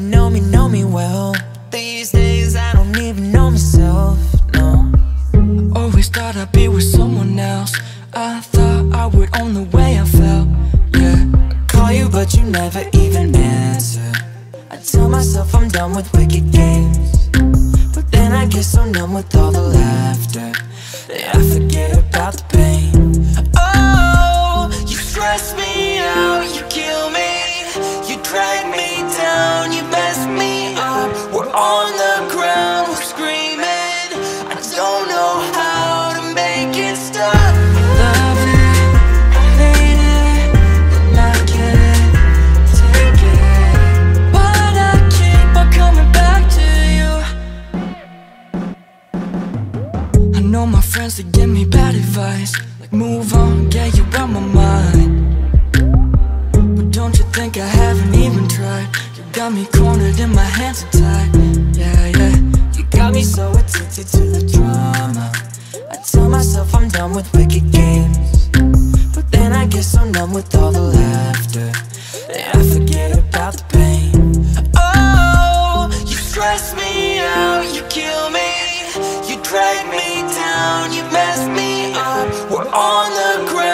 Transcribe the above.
know me, know me well. These days I don't even know myself, no. Always thought I'd be with someone else. I thought I would own the way I felt, yeah. I call you but you never even answer. I tell myself I'm done with wicked games. But then I get so numb with all the laughter. That I forget about the pain. all my friends to give me bad advice. Like move on, get you out my mind. But don't you think I haven't even tried? You got me cornered and my hands are tied. Yeah, yeah. You got me so addicted to the drama. I tell myself I'm done with wicked games. But then I get so numb with all the laughter. That I forget about the pain. Oh, you stress me out, you kill me the ground.